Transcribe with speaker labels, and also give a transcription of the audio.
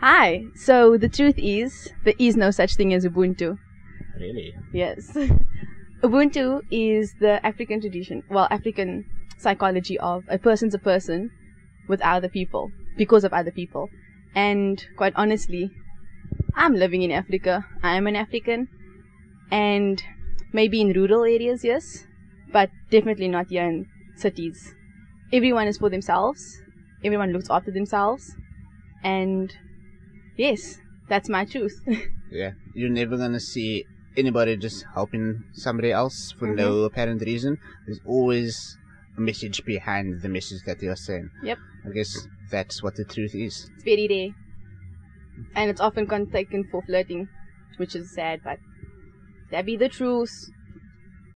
Speaker 1: Hi. So the truth is, there is no such thing as Ubuntu.
Speaker 2: Really?
Speaker 1: Yes. Ubuntu is the African tradition, well, African psychology of a person's a person with other people, because of other people. And quite honestly, I'm living in Africa. I am an African. And maybe in rural areas, yes, but definitely not here in cities. Everyone is for themselves. Everyone looks after themselves. And yes, that's my truth.
Speaker 2: Yeah. You're never gonna see anybody just helping somebody else for
Speaker 1: Mhm.
Speaker 2: no apparent reason. There's always a message behind the message that you're saying.
Speaker 1: Yep.
Speaker 2: I guess that's what the truth is.
Speaker 1: It's very rare. And it's often taken for flirting, which is sad, but that be the truth.